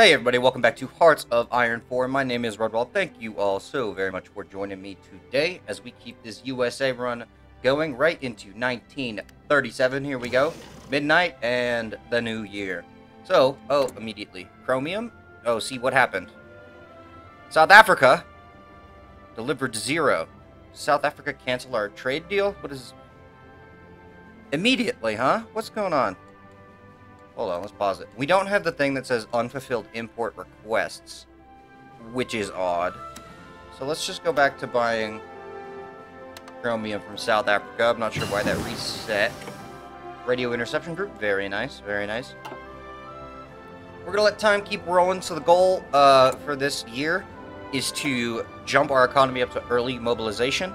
Hey everybody, welcome back to Hearts of Iron 4. My name is Redwall. Thank you all so very much for joining me today as we keep this USA run going right into 1937. Here we go. Midnight and the new year. So, oh, immediately. Chromium? Oh, see what happened. South Africa delivered zero. South Africa cancel our trade deal? What is... Immediately, huh? What's going on? Hold on, let's pause it. We don't have the thing that says unfulfilled import requests, which is odd. So let's just go back to buying chromium from South Africa. I'm not sure why that reset. Radio interception group, very nice, very nice. We're gonna let time keep rolling. So the goal uh, for this year is to jump our economy up to early mobilization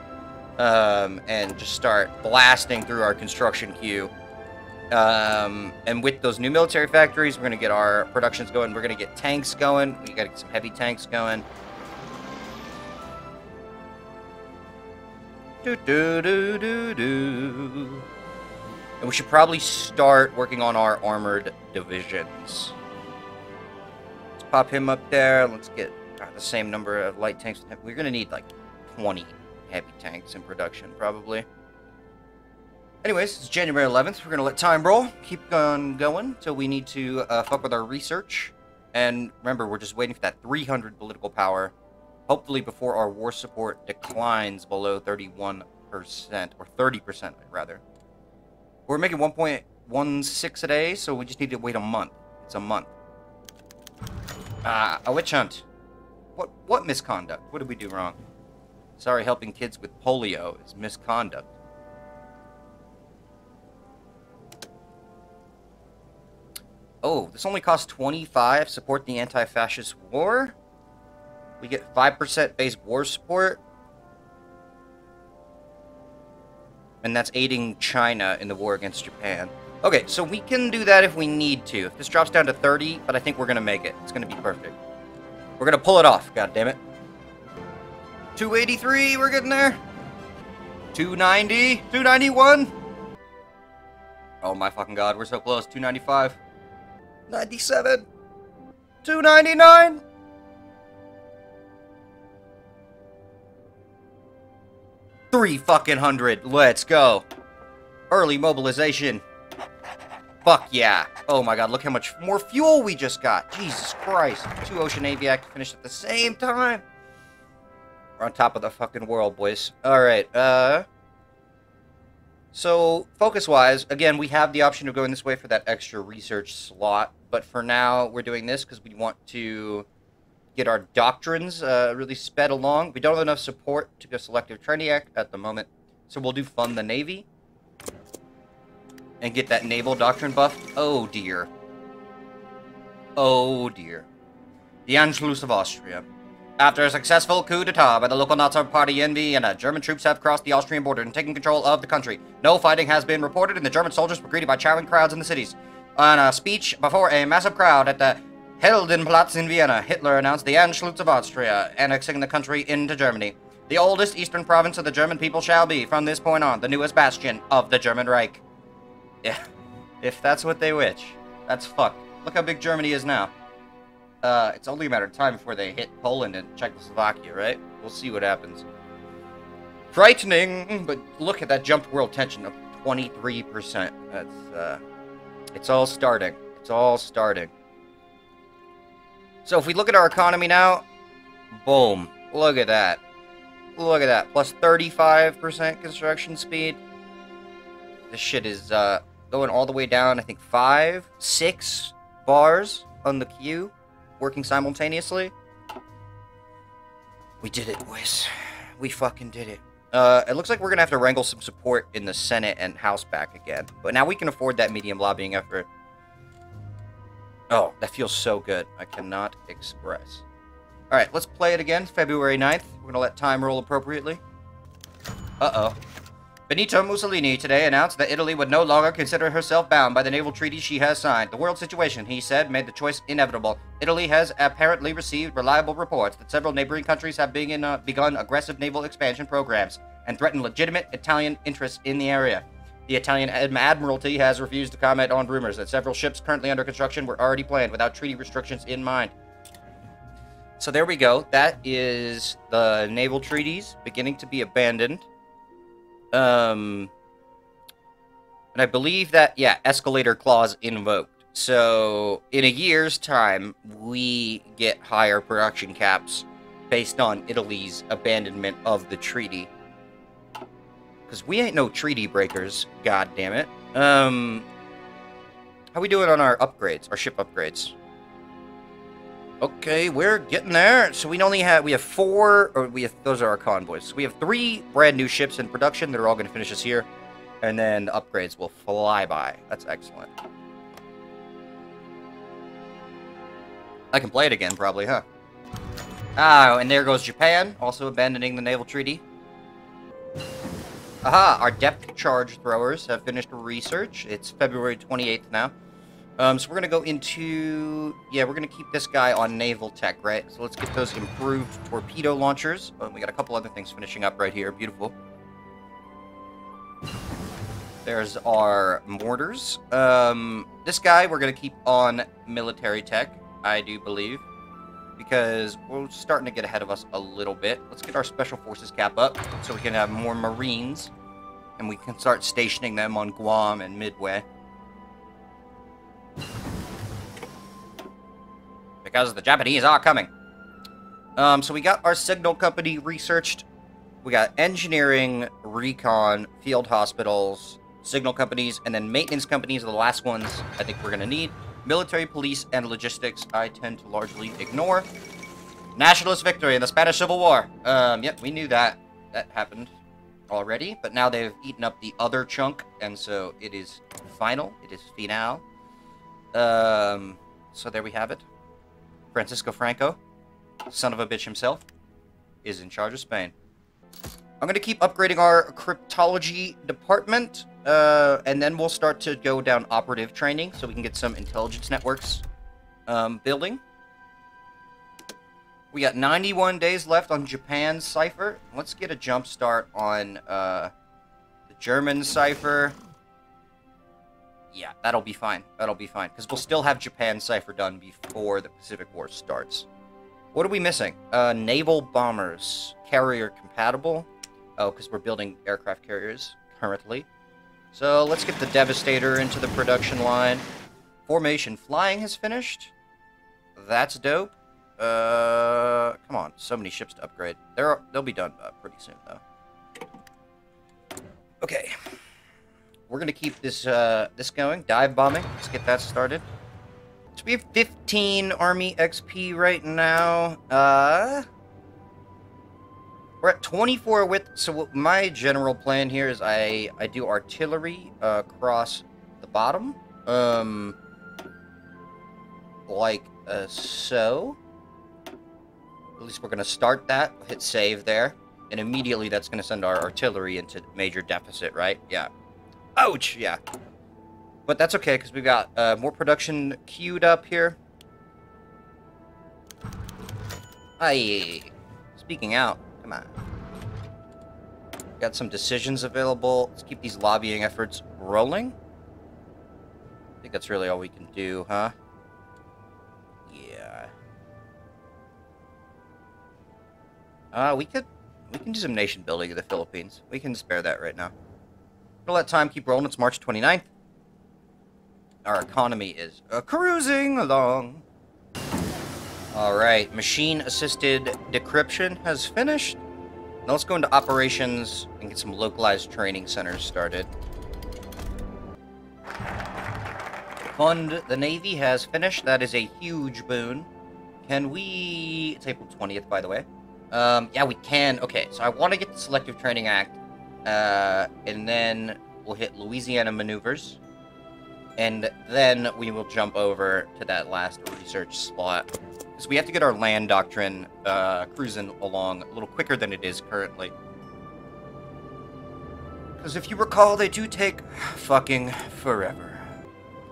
um, and just start blasting through our construction queue um, and with those new military factories, we're going to get our productions going. We're going to get tanks going. We got to get some heavy tanks going. Do do do do do. And we should probably start working on our armored divisions. Let's pop him up there. Let's get uh, the same number of light tanks. We're going to need like 20 heavy tanks in production, probably. Anyways, it's January 11th. We're going to let time roll. Keep on going until we need to uh, fuck with our research. And remember, we're just waiting for that 300 political power. Hopefully before our war support declines below 31%, or 30% rather. We're making 1.16 a day, so we just need to wait a month. It's a month. Ah, a witch hunt. What, what misconduct? What did we do wrong? Sorry, helping kids with polio is misconduct. Oh, this only costs 25. Support the anti-fascist war. We get 5% base war support. And that's aiding China in the war against Japan. Okay, so we can do that if we need to. If this drops down to 30, but I think we're going to make it. It's going to be perfect. We're going to pull it off, God damn it. 283, we're getting there. 290, 291. Oh my fucking god, we're so close. 295. 97 299 Three fucking hundred. Let's go. Early mobilization. Fuck yeah. Oh my god, look how much more fuel we just got. Jesus Christ. Two Ocean Navy Act finished at the same time. We're on top of the fucking world, boys. Alright, uh... So, focus-wise, again, we have the option of going this way for that extra research slot, but for now, we're doing this because we want to get our doctrines uh, really sped along. We don't have enough support to go selective training at the moment, so we'll do fund the Navy and get that naval doctrine buff. Oh, dear. Oh, dear. The Anschluss of Austria. After a successful coup d'etat by the local Nazi party in Vienna, German troops have crossed the Austrian border and taken control of the country. No fighting has been reported, and the German soldiers were greeted by cheering crowds in the cities. On a speech before a massive crowd at the Heldenplatz in Vienna, Hitler announced the Anschluss of Austria, annexing the country into Germany. The oldest eastern province of the German people shall be, from this point on, the newest bastion of the German Reich. Yeah, if that's what they wish. That's fucked. Look how big Germany is now. Uh, it's only a matter of time before they hit Poland and Czechoslovakia, right? We'll see what happens. Frightening, but look at that jump world tension of 23%. That's, uh, it's all starting. It's all starting. So if we look at our economy now, boom, look at that. Look at that, plus 35% construction speed. This shit is, uh, going all the way down, I think, five, six bars on the queue working simultaneously. We did it, boys. We fucking did it. Uh, it looks like we're gonna have to wrangle some support in the Senate and House back again. But now we can afford that medium lobbying effort. Oh, that feels so good. I cannot express. Alright, let's play it again, February 9th. We're gonna let time roll appropriately. Uh-oh. Benito Mussolini today announced that Italy would no longer consider herself bound by the naval treaty she has signed. The world situation, he said, made the choice inevitable. Italy has apparently received reliable reports that several neighboring countries have uh, begun aggressive naval expansion programs and threaten legitimate Italian interests in the area. The Italian Admiralty has refused to comment on rumors that several ships currently under construction were already planned without treaty restrictions in mind. So there we go. That is the naval treaties beginning to be abandoned. Um, and I believe that, yeah, escalator clause invoked. So in a year's time, we get higher production caps based on Italy's abandonment of the treaty. Because we ain't no treaty breakers, god damn it. Um, how we doing on our upgrades, our ship upgrades? Okay, we're getting there. So we only have we have four, or we have those are our convoys. So we have three brand new ships in production. that are all going to finish us here, and then the upgrades will fly by. That's excellent. I can play it again, probably, huh? Ah, and there goes Japan, also abandoning the naval treaty. Aha, our depth charge throwers have finished research. It's February 28th now. Um, so we're gonna go into... Yeah, we're gonna keep this guy on naval tech, right? So let's get those improved torpedo launchers. Um, we got a couple other things finishing up right here. Beautiful. There's our mortars. Um, this guy we're gonna keep on military tech, I do believe. Because we're starting to get ahead of us a little bit. Let's get our special forces cap up so we can have more marines. And we can start stationing them on Guam and Midway. Because the Japanese are coming. Um, so we got our signal company researched. We got engineering, recon, field hospitals, signal companies, and then maintenance companies are the last ones I think we're going to need. Military, police, and logistics I tend to largely ignore. Nationalist victory in the Spanish Civil War. Um, yep, we knew that. That happened already, but now they've eaten up the other chunk, and so it is final. It is final. Um, so there we have it. Francisco Franco, son of a bitch himself, is in charge of Spain. I'm going to keep upgrading our cryptology department, uh, and then we'll start to go down operative training so we can get some intelligence networks um, building. We got 91 days left on Japan's cipher. Let's get a jump start on uh, the German cipher. Yeah, that'll be fine. That'll be fine. Because we'll still have Japan Cipher done before the Pacific War starts. What are we missing? Uh, naval bombers. Carrier compatible. Oh, because we're building aircraft carriers currently. So let's get the Devastator into the production line. Formation flying has finished. That's dope. Uh, come on. So many ships to upgrade. They're, they'll be done uh, pretty soon, though. Okay we're gonna keep this uh, this going. Dive bombing. Let's get that started. So we have 15 army XP right now. Uh, we're at 24 with. So my general plan here is I I do artillery uh, across the bottom. Um, like uh, so. At least we're gonna start that. Hit save there, and immediately that's gonna send our artillery into major deficit, right? Yeah. Ouch! Yeah. But that's okay, because we've got uh, more production queued up here. Aye. Speaking out. Come on. Got some decisions available. Let's keep these lobbying efforts rolling. I think that's really all we can do, huh? Yeah. Uh, we could... We can do some nation building in the Philippines. We can spare that right now. We'll let time keep rolling. It's March 29th. Our economy is uh, cruising along. Alright, machine-assisted decryption has finished. Now let's go into operations and get some localized training centers started. Fund the Navy has finished. That is a huge boon. Can we... It's April 20th, by the way. Um, yeah, we can. Okay, so I want to get the Selective Training Act uh, and then we'll hit Louisiana maneuvers. And then we will jump over to that last research slot. So we have to get our land doctrine uh, cruising along a little quicker than it is currently. Because if you recall, they do take fucking forever.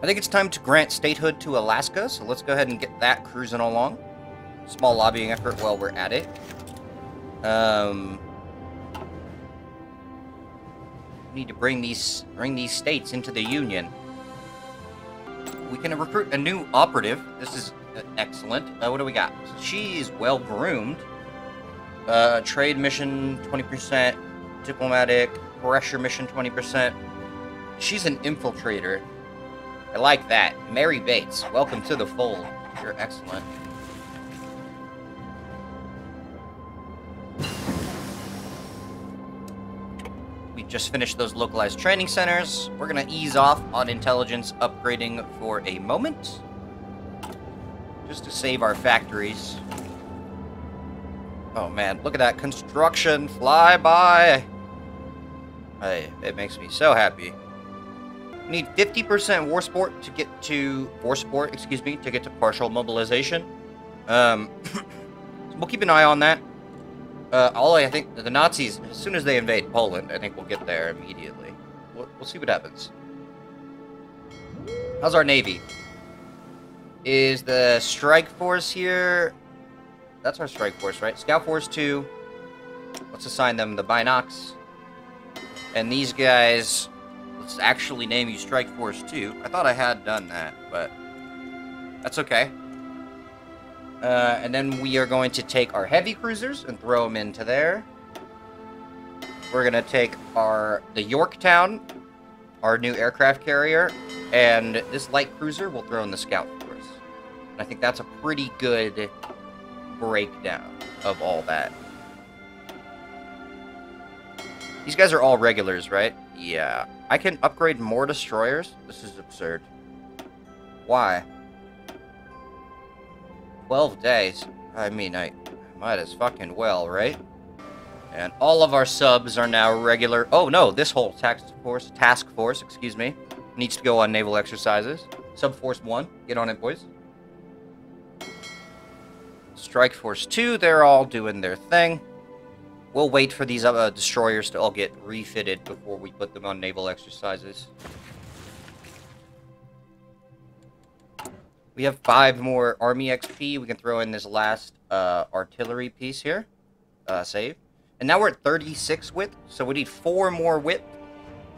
I think it's time to grant statehood to Alaska, so let's go ahead and get that cruising along. Small lobbying effort while we're at it. Um, need to bring these bring these states into the union. We can recruit a new operative. This is uh, excellent. Uh, what do we got? She's well groomed. Uh, trade mission 20%, diplomatic pressure mission 20%. She's an infiltrator. I like that. Mary Bates, welcome to the fold. You're excellent. Just finished those localized training centers. We're gonna ease off on intelligence upgrading for a moment. Just to save our factories. Oh man, look at that construction fly by. Hey, it makes me so happy. We need 50% war support to get to war support, excuse me, to get to partial mobilization. Um, we'll keep an eye on that. Uh, all I think the Nazis, as soon as they invade Poland, I think we'll get there immediately. We'll, we'll see what happens. How's our navy? Is the strike force here? That's our strike force, right? Scout force two. Let's assign them the binocs. And these guys, let's actually name you Strike Force 2. I thought I had done that, but that's okay. Uh, and then we are going to take our heavy cruisers and throw them into there. We're going to take our the Yorktown, our new aircraft carrier, and this light cruiser we'll throw in the Scout Force. And I think that's a pretty good breakdown of all that. These guys are all regulars, right? Yeah. I can upgrade more destroyers? This is absurd. Why? 12 days? I mean, I might as fucking well, right? And all of our subs are now regular... Oh, no, this whole task force, task force, excuse me, needs to go on naval exercises. Sub Force 1, get on it, boys. Strike Force 2, they're all doing their thing. We'll wait for these uh, destroyers to all get refitted before we put them on naval exercises. We have five more army XP. We can throw in this last uh, artillery piece here. Uh, save. And now we're at 36 width, so we need four more width.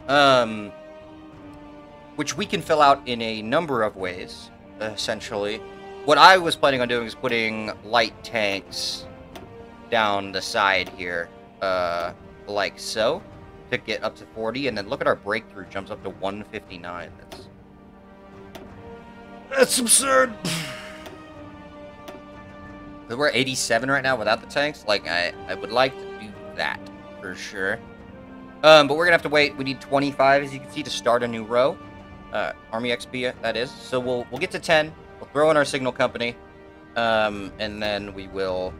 Um, which we can fill out in a number of ways, essentially. What I was planning on doing is putting light tanks down the side here, uh, like so, to get up to 40, and then look at our breakthrough jumps up to 159. That's that's absurd. We're 87 right now without the tanks. Like, I, I would like to do that for sure. Um, but we're gonna have to wait. We need 25, as you can see, to start a new row. Uh, Army XP, that is. So we'll we'll get to 10. We'll throw in our signal company, um, and then we will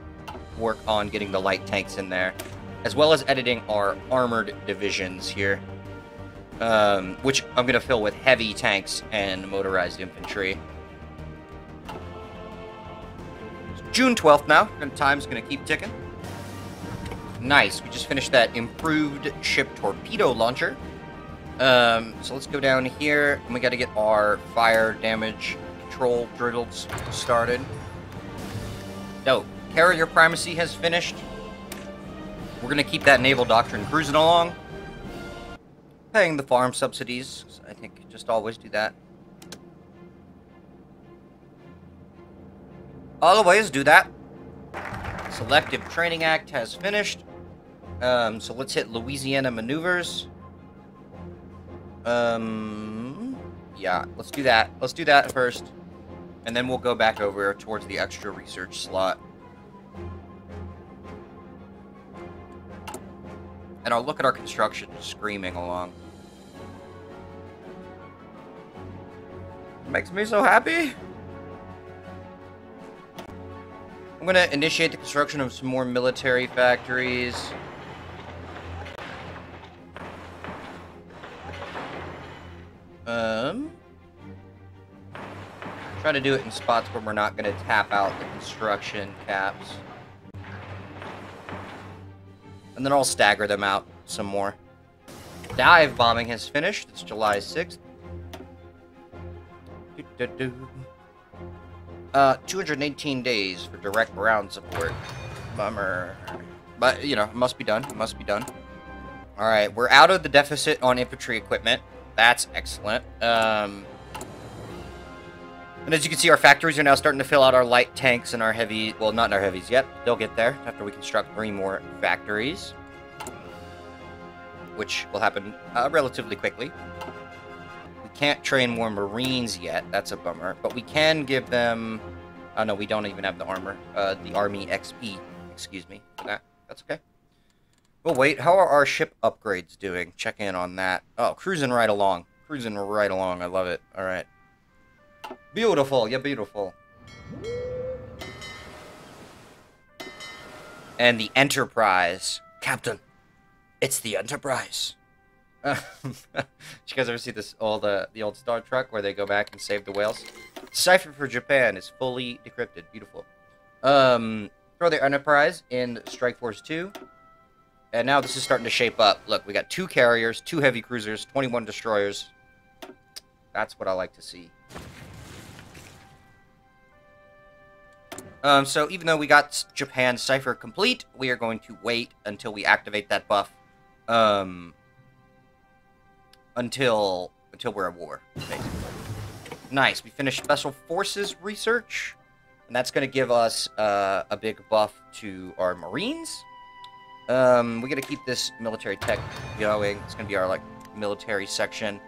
work on getting the light tanks in there, as well as editing our armored divisions here, um, which I'm going to fill with heavy tanks and motorized infantry. It's June 12th now, and time's going to keep ticking. Nice, we just finished that improved ship torpedo launcher. Um, so let's go down here, and we got to get our fire damage control drills started. Dope. Carrier primacy has finished. We're going to keep that naval doctrine cruising along. Paying the farm subsidies. I think just always do that. Always do that. Selective Training Act has finished. Um, so let's hit Louisiana maneuvers. Um, yeah, let's do that. Let's do that first. And then we'll go back over towards the extra research slot. And I'll look at our construction screaming along. Makes me so happy. I'm to initiate the construction of some more military factories. Um, try to do it in spots where we're not to tap out the construction caps. And then I'll stagger them out some more. Dive bombing has finished. It's July 6th. Uh, 218 days for direct ground support. Bummer. But, you know, must be done. Must be done. All right, we're out of the deficit on infantry equipment. That's excellent. Um, and as you can see, our factories are now starting to fill out our light tanks and our heavy... Well, not our heavies yet. They'll get there after we construct three more factories. Which will happen uh, relatively quickly. Can't train more Marines yet. That's a bummer. But we can give them... Oh, no, we don't even have the armor. Uh, the Army XP. Excuse me that. That's okay. Well, wait. How are our ship upgrades doing? Check in on that. Oh, cruising right along. Cruising right along. I love it. All right. Beautiful, yeah, beautiful. And the Enterprise. Captain, it's the Enterprise. Did you guys ever see this old, uh, the old Star Trek where they go back and save the whales? Cipher for Japan is fully decrypted. Beautiful. Um, throw the Enterprise in Strike Force 2. And now this is starting to shape up. Look, we got two carriers, two heavy cruisers, 21 destroyers. That's what I like to see. Um, so even though we got Japan Cipher complete, we are going to wait until we activate that buff. Um, until until we're at war, basically. Nice. We finished Special Forces research, and that's going to give us uh, a big buff to our Marines. Um, we got to keep this military tech going. It's going to be our like military section,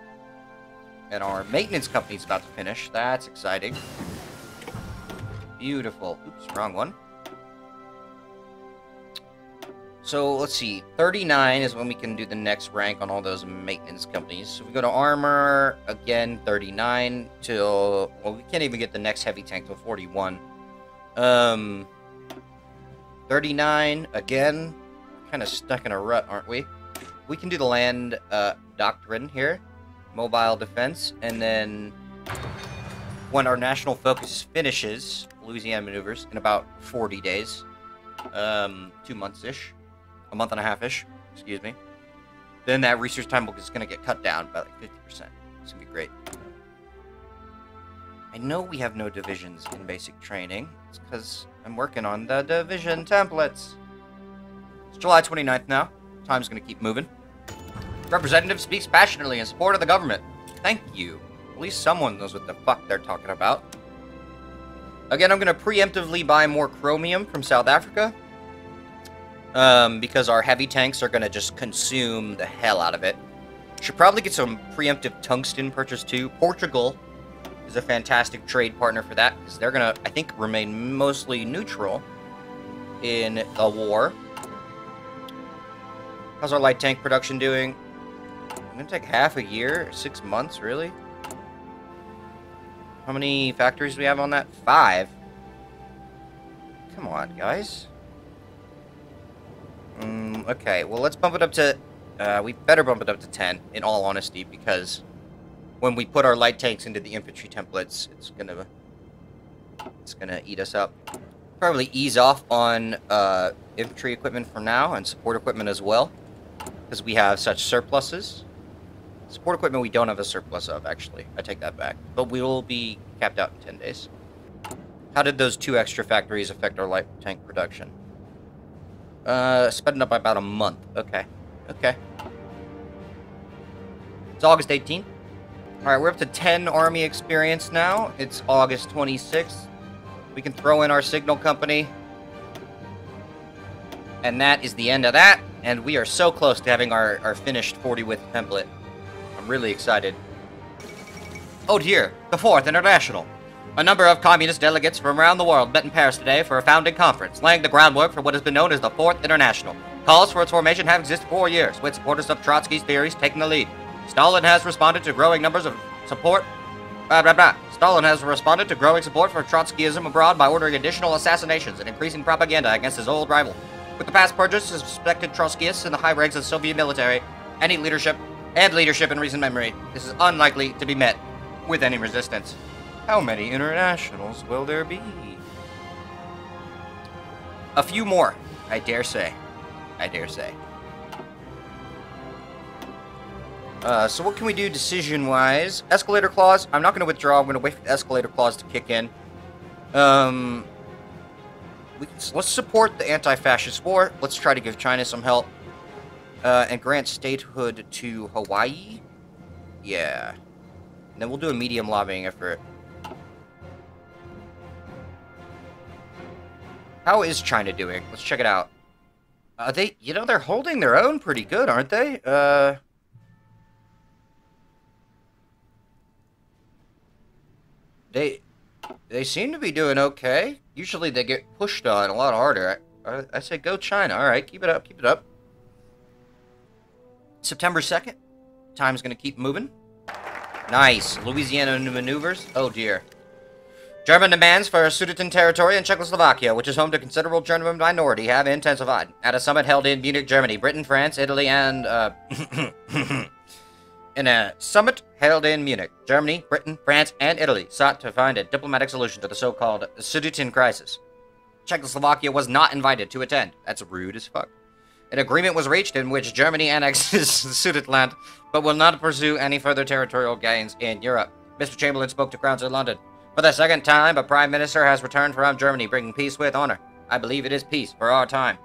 and our maintenance company's about to finish. That's exciting. Beautiful. Oops, wrong one. So, let's see. 39 is when we can do the next rank on all those maintenance companies. So, we go to armor, again, 39 till... Well, we can't even get the next heavy tank till 41. Um... 39, again. Kind of stuck in a rut, aren't we? We can do the land uh, doctrine here. Mobile defense. And then... When our national focus finishes, Louisiana maneuvers in about 40 days. Um, two months-ish. A month and a half-ish, excuse me. Then that research time is going to get cut down by like 50%. It's going to be great. I know we have no divisions in basic training. It's because I'm working on the division templates. It's July 29th now. Time's going to keep moving. Representative speaks passionately in support of the government. Thank you. At least someone knows what the fuck they're talking about. Again, I'm going to preemptively buy more chromium from South Africa. Um, because our heavy tanks are going to just consume the hell out of it. Should probably get some preemptive tungsten purchase too. Portugal is a fantastic trade partner for that because they're going to, I think, remain mostly neutral in the war. How's our light tank production doing? I'm going to take half a year, six months, really? How many factories do we have on that? Five. Come on, guys. Okay, well, let's bump it up to... Uh, we better bump it up to 10, in all honesty, because when we put our light tanks into the infantry templates, it's gonna... It's gonna eat us up. Probably ease off on uh, infantry equipment for now, and support equipment as well, because we have such surpluses. Support equipment we don't have a surplus of, actually. I take that back. But we will be capped out in 10 days. How did those two extra factories affect our light tank production? Uh, sped up by about a month. Okay. Okay. It's August 18th. Alright, we're up to 10 Army experience now. It's August 26th. We can throw in our signal company. And that is the end of that. And we are so close to having our, our finished 40 width template I'm really excited. Oh dear, the Fourth International. A number of communist delegates from around the world met in Paris today for a founding conference, laying the groundwork for what has been known as the Fourth International. Calls for its formation have existed for years, with supporters of Trotsky's theories taking the lead. Stalin has responded to growing numbers of support. Blah, blah, blah. Stalin has responded to growing support for Trotskyism abroad by ordering additional assassinations and increasing propaganda against his old rival. With the past purges of suspected Trotskyists in the high ranks of the Soviet military, any leadership and leadership in recent memory, this is unlikely to be met with any resistance. How many internationals will there be? A few more, I dare say. I dare say. Uh, so what can we do decision-wise? Escalator clause, I'm not going to withdraw. I'm going to wait for the escalator clause to kick in. Um, can, let's support the anti-fascist war. Let's try to give China some help. Uh, and grant statehood to Hawaii. Yeah. And then we'll do a medium lobbying effort. How is China doing? Let's check it out. Uh, they, you know, they're holding their own pretty good, aren't they? Uh, they, they seem to be doing okay. Usually they get pushed on a lot harder. I, I, I say go China. All right, keep it up, keep it up. September 2nd. Time's going to keep moving. Nice. Louisiana maneuvers. Oh, dear. German demands for Sudeten territory in Czechoslovakia, which is home to a considerable German minority, have intensified. At a summit held in Munich, Germany, Britain, France, Italy, and, uh... in a summit held in Munich, Germany, Britain, France, and Italy sought to find a diplomatic solution to the so-called Sudeten crisis. Czechoslovakia was not invited to attend. That's rude as fuck. An agreement was reached in which Germany annexes Sudetenland, but will not pursue any further territorial gains in Europe. Mr. Chamberlain spoke to crowds in London. For the second time, a prime minister has returned from Germany, bringing peace with honor. I believe it is peace for our time.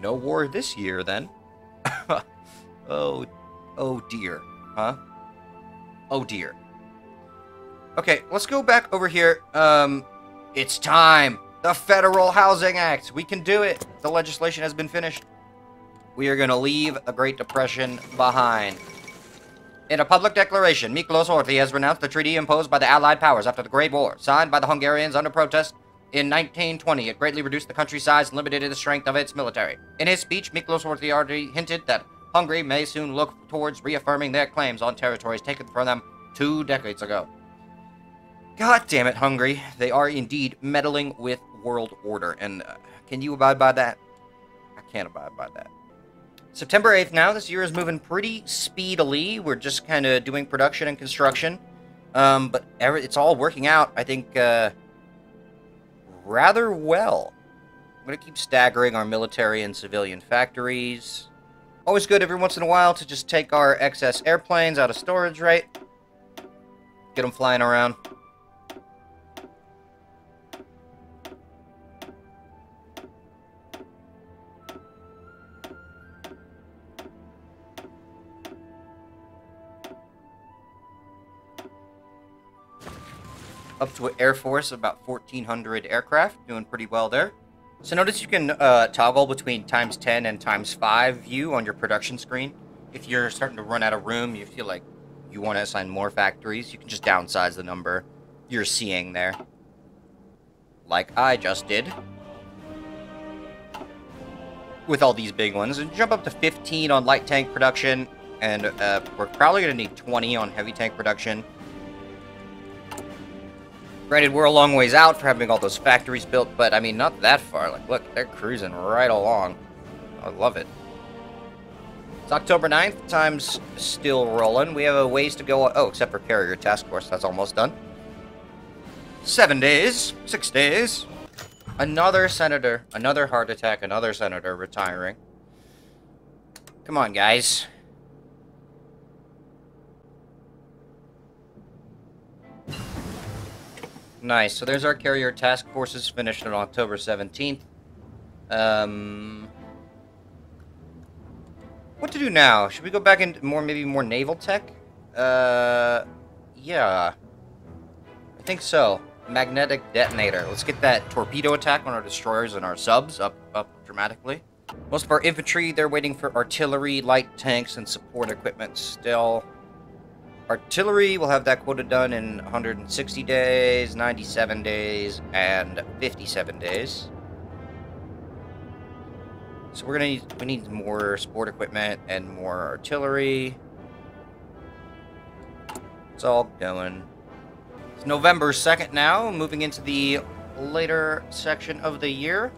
No war this year, then. oh, oh dear. Huh? Oh dear. Okay, let's go back over here. Um, it's time. The Federal Housing Act. We can do it. The legislation has been finished. We are going to leave the Great Depression behind. In a public declaration, Miklos Horthy has renounced the treaty imposed by the Allied powers after the Great War, signed by the Hungarians under protest in 1920. It greatly reduced the country's size and limited the strength of its military. In his speech, Miklos Horthy already hinted that Hungary may soon look towards reaffirming their claims on territories taken from them two decades ago. God damn it, Hungary. They are indeed meddling with world order. And uh, can you abide by that? I can't abide by that. September 8th now. This year is moving pretty speedily. We're just kind of doing production and construction. Um, but every, it's all working out, I think, uh, rather well. I'm going to keep staggering our military and civilian factories. Always good every once in a while to just take our excess airplanes out of storage, right? Get them flying around. Up to an Air Force of about 1,400 aircraft, doing pretty well there. So notice you can uh, toggle between times 10 and times 5 view on your production screen. If you're starting to run out of room, you feel like you want to assign more factories, you can just downsize the number you're seeing there. Like I just did. With all these big ones. And jump up to 15 on light tank production, and uh, we're probably going to need 20 on heavy tank production. Granted, we're a long ways out for having all those factories built, but I mean, not that far. Like, look, they're cruising right along. I love it. It's October 9th. Time's still rolling. We have a ways to go. Oh, except for Carrier Task Force. That's almost done. Seven days. Six days. Another senator. Another heart attack. Another senator retiring. Come on, guys. Nice. So there's our carrier task forces finished on October 17th. Um, what to do now? Should we go back into more, maybe more naval tech? Uh, yeah. I think so. Magnetic detonator. Let's get that torpedo attack on our destroyers and our subs up, up dramatically. Most of our infantry, they're waiting for artillery, light tanks, and support equipment still. Artillery will have that quota done in 160 days, 97 days, and 57 days. So we're gonna need we need more sport equipment and more artillery. It's all going. It's November 2nd now, moving into the later section of the year.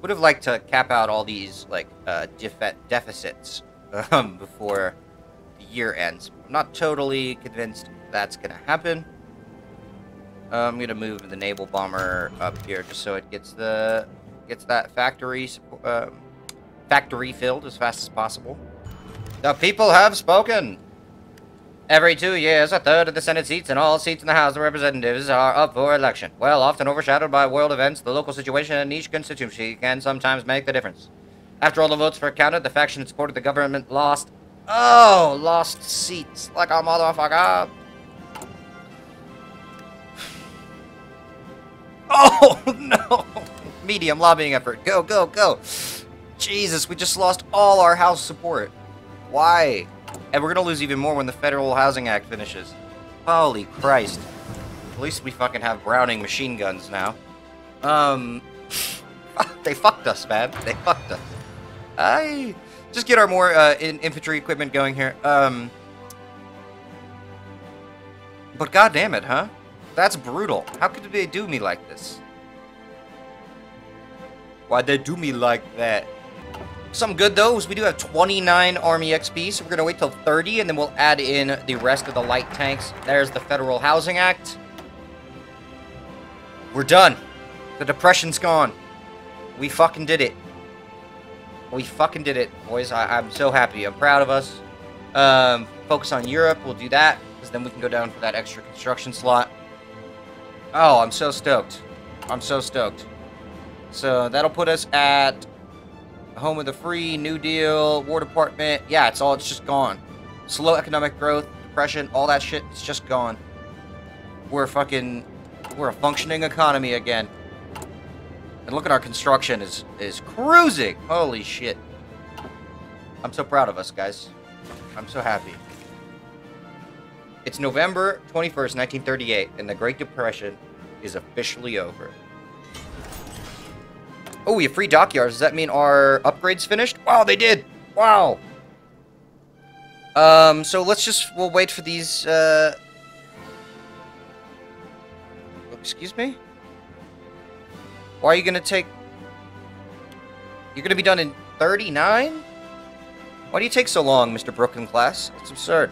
Would have liked to cap out all these like uh, deficits um, before year ends. I'm not totally convinced that's going to happen. Uh, I'm going to move the naval bomber up here just so it gets the gets that factory uh, factory filled as fast as possible. The people have spoken. Every two years, a third of the Senate seats and all seats in the House of Representatives are up for election. Well, often overshadowed by world events, the local situation in each constituency can sometimes make the difference. After all the votes were counted, the faction that supported the government lost. Oh, lost seats like a motherfucker. Oh, no. Medium lobbying effort. Go, go, go. Jesus, we just lost all our house support. Why? And we're gonna lose even more when the Federal Housing Act finishes. Holy Christ. At least we fucking have Browning machine guns now. Um, they fucked us, man. They fucked us. I just get our more uh, in infantry equipment going here. Um, but goddamn it, huh? That's brutal. How could they do me like this? Why'd they do me like that? Some good though is we do have 29 Army XP, so we're gonna wait till 30, and then we'll add in the rest of the light tanks. There's the Federal Housing Act. We're done. The depression's gone. We fucking did it. We fucking did it, boys. I am so happy. I'm proud of us. Um, focus on Europe. We'll do that, because then we can go down for that extra construction slot. Oh, I'm so stoked. I'm so stoked. So that'll put us at home of the free, New Deal, War Department. Yeah, it's all, it's just gone. Slow economic growth, depression, all that shit, it's just gone. We're fucking, we're a functioning economy again. And look at our construction is, is cruising. Holy shit. I'm so proud of us, guys. I'm so happy. It's November 21st, 1938, and the Great Depression is officially over. Oh, we have free dockyards. Does that mean our upgrade's finished? Wow, they did! Wow! Um, so let's just, we'll wait for these, uh... Excuse me? Why are you gonna take... You're gonna be done in 39? Why do you take so long, Mr. Brooklyn class? It's absurd.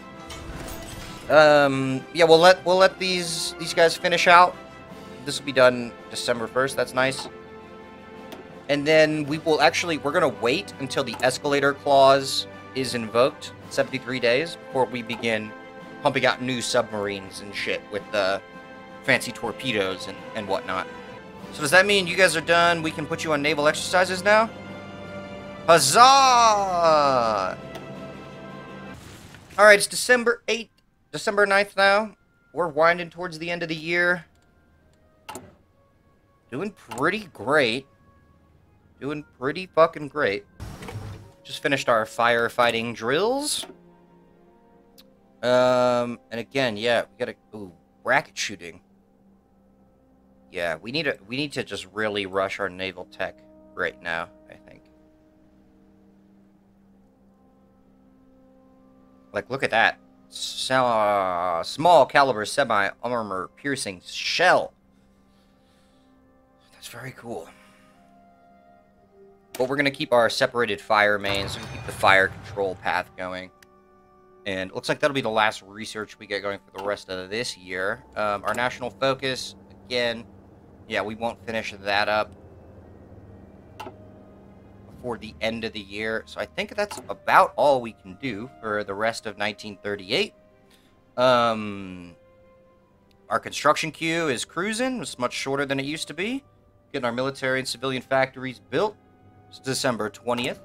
Um, yeah, we'll let, we'll let these, these guys finish out. This will be done December 1st. That's nice. And then we will actually, we're going to wait until the escalator clause is invoked, 73 days, before we begin pumping out new submarines and shit with the uh, fancy torpedoes and, and whatnot. So does that mean you guys are done? We can put you on naval exercises now? Huzzah! Alright, it's December 8th, December 9th now. We're winding towards the end of the year. Doing pretty great. Doing pretty fucking great. Just finished our firefighting drills. Um, and again, yeah, we gotta, ooh, bracket shooting. Yeah, we need to, we need to just really rush our naval tech right now, I think. Like, look at that. uh, small caliber semi-armor piercing shell. That's very cool. But we're going to keep our separated fire mains and keep the fire control path going. And looks like that'll be the last research we get going for the rest of this year. Um, our national focus, again, yeah, we won't finish that up before the end of the year. So I think that's about all we can do for the rest of 1938. Um, our construction queue is cruising. It's much shorter than it used to be. Getting our military and civilian factories built. It's December 20th.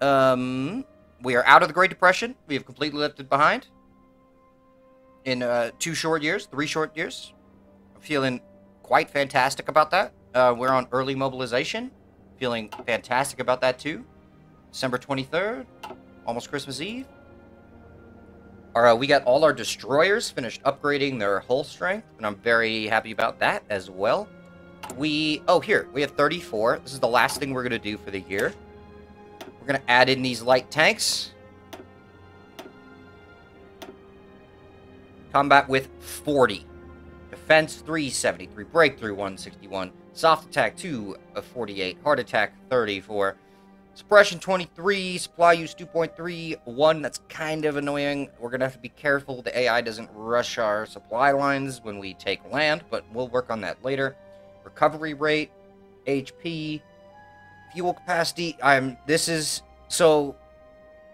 Um, we are out of the Great Depression. We have completely left it behind. In uh, two short years, three short years. I'm feeling quite fantastic about that. Uh, we're on early mobilization. Feeling fantastic about that too. December 23rd, almost Christmas Eve. Our, uh, we got all our destroyers finished upgrading their hull strength, and I'm very happy about that as well. We, oh, here, we have 34. This is the last thing we're going to do for the year. We're going to add in these light tanks. Combat with 40. Defense 373. Breakthrough 161. Soft attack 2 of 48. Hard attack 34. Suppression 23, supply use 2.3, 1 that's kind of annoying. We're going to have to be careful the AI doesn't rush our supply lines when we take land, but we'll work on that later recovery rate, HP, fuel capacity. I'm this is so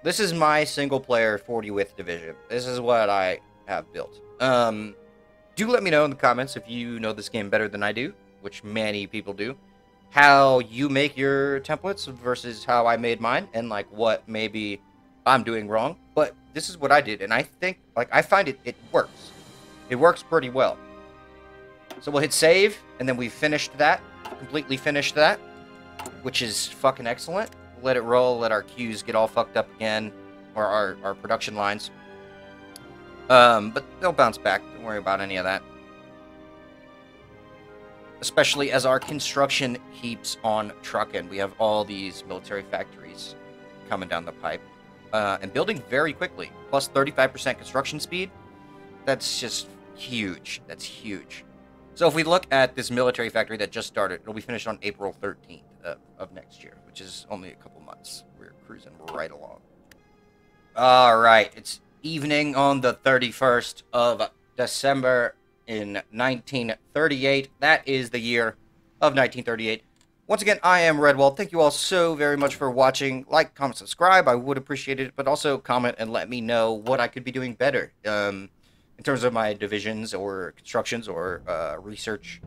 this is my single player 40 width division. This is what I have built. Um do let me know in the comments if you know this game better than I do, which many people do. how you make your templates versus how I made mine and like what maybe I'm doing wrong. But this is what I did, and I think like I find it it works. It works pretty well. So we'll hit save, and then we finished that, completely finished that, which is fucking excellent. Let it roll, let our queues get all fucked up again, or our, our production lines. Um, but they'll bounce back. Don't worry about any of that. Especially as our construction keeps on trucking. We have all these military factories coming down the pipe. Uh, and building very quickly. Plus 35% construction speed. That's just huge. That's huge. So if we look at this military factory that just started, it'll be finished on April 13th of, of next year, which is only a couple months. We're cruising right along. All right, it's evening on the 31st of December in 1938. That is the year of 1938. Once again, I am Redwall. Thank you all so very much for watching. Like, comment, subscribe. I would appreciate it, but also comment and let me know what I could be doing better. Um, in terms of my divisions or constructions or uh, research.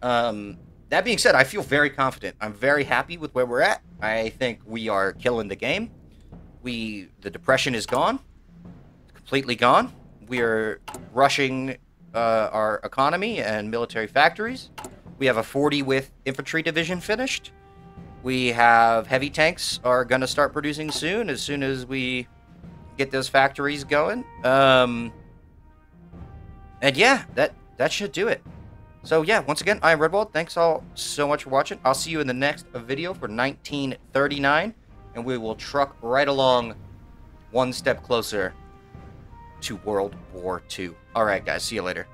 Um, that being said, I feel very confident. I'm very happy with where we're at. I think we are killing the game. We the depression is gone, completely gone. We are rushing uh, our economy and military factories. We have a 40 width infantry division finished. We have heavy tanks are gonna start producing soon. As soon as we get those factories going. Um, and yeah, that that should do it. So yeah, once again, I am Redwald. Thanks all so much for watching. I'll see you in the next video for 1939, and we will truck right along one step closer to World War II. All right, guys, see you later.